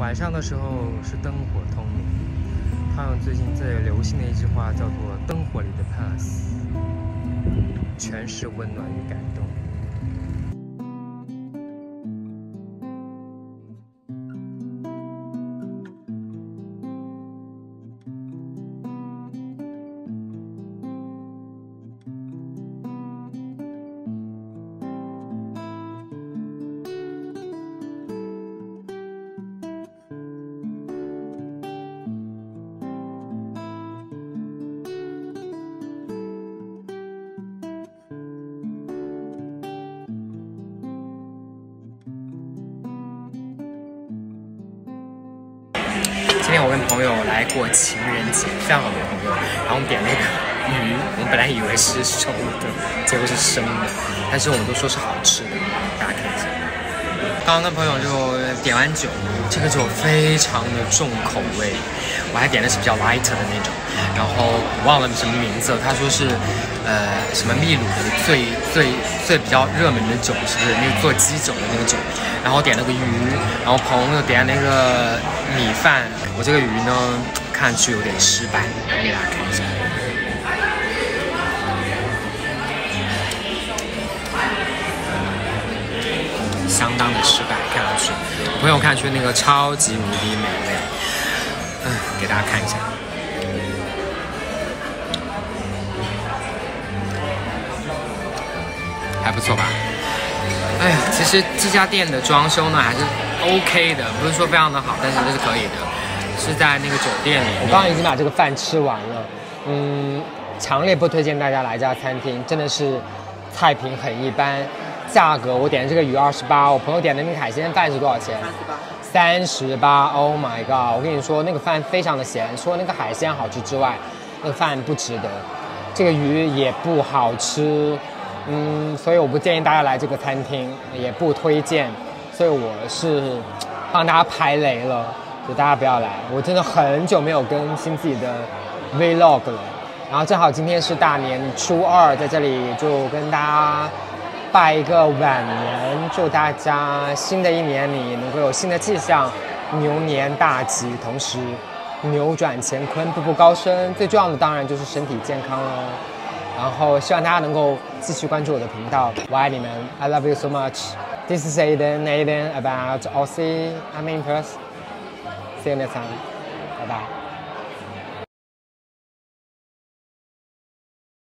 晚上的时候是灯火通明，他用最近最流行的一句话叫做“灯火里的 pass”，全是温暖与感动。朋友来过情人节，非常好的朋友，然后我们点了一个鱼，我们本来以为是熟的，结果是生的，但是我们都说是好吃的，大家看一下。刚刚跟朋友就点完酒，这个酒非常的重口味，我还点的是比较 light 的那种，然后忘了什么名字，他说是呃什么秘鲁的最最最比较热门的酒，是不是那个做鸡酒的那个酒？然后点了个鱼，然后朋友点那个米饭。我这个鱼呢，看上去有点失败，我给大家看一下，相当的失败，看上去。我朋友看去那个超级无敌美味，嗯，给大家看一下，还不错吧？哎呀，其实这家店的装修呢还是 OK 的，不是说非常的好，但是这是可以的。是在那个酒店里，我刚刚已经把这个饭吃完了，嗯，强烈不推荐大家来这家餐厅，真的是菜品很一般，价格我点的这个鱼二十八，我朋友点的那个海鲜饭是多少钱？三十八。三十八，Oh my god！我跟你说，那个饭非常的咸，除了那个海鲜好吃之外，那个饭不值得，这个鱼也不好吃，嗯，所以我不建议大家来这个餐厅，也不推荐，所以我是帮大家排雷了。就大家不要来，我真的很久没有更新自己的 vlog 了。然后正好今天是大年初二，在这里就跟大家拜一个晚年，祝大家新的一年里能够有新的气象，牛年大吉，同时扭转乾坤，步步高升。最重要的当然就是身体健康喽。然后希望大家能够继续关注我的频道，我爱你们，I love you so much。This is Aiden, Aiden about Aussie. I'm impressed. See you next time. Bye bye.